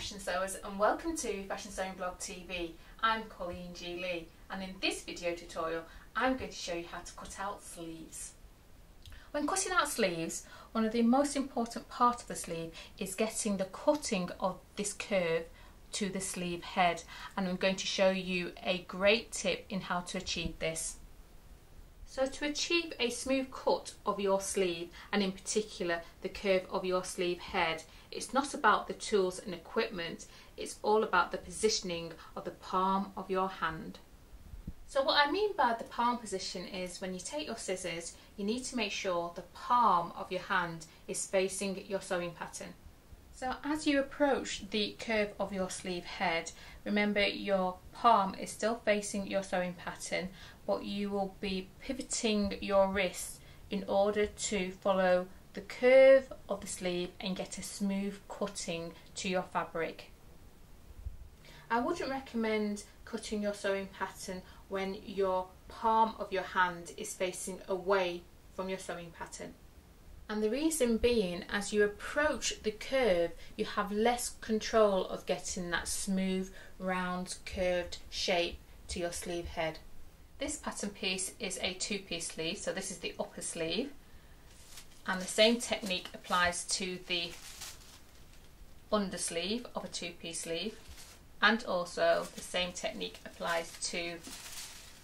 fashion sewers and welcome to Fashion Sewing Blog TV. I'm Colleen G Lea and in this video tutorial I'm going to show you how to cut out sleeves. When cutting out sleeves, one of the most important parts of the sleeve is getting the cutting of this curve to the sleeve head and I'm going to show you a great tip in how to achieve this. So to achieve a smooth cut of your sleeve and in particular the curve of your sleeve head, it's not about the tools and equipment, it's all about the positioning of the palm of your hand. So what I mean by the palm position is when you take your scissors, you need to make sure the palm of your hand is facing your sewing pattern. So as you approach the curve of your sleeve head, remember your palm is still facing your sewing pattern, but you will be pivoting your wrist in order to follow the curve of the sleeve and get a smooth cutting to your fabric. I wouldn't recommend cutting your sewing pattern when your palm of your hand is facing away from your sewing pattern. And the reason being, as you approach the curve, you have less control of getting that smooth, round, curved shape to your sleeve head. This pattern piece is a two-piece sleeve, so this is the upper sleeve. And the same technique applies to the undersleeve of a two-piece sleeve. And also the same technique applies to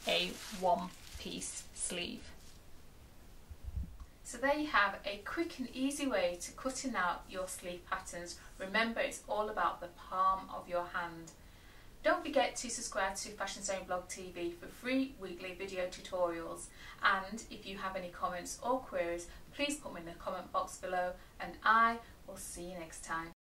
a one-piece sleeve. So there you have a quick and easy way to cutting out your sleeve patterns. Remember it's all about the palm of your hand. Don't forget to subscribe to Fashion Sewing Blog TV for free weekly video tutorials and if you have any comments or queries please put them in the comment box below and I will see you next time.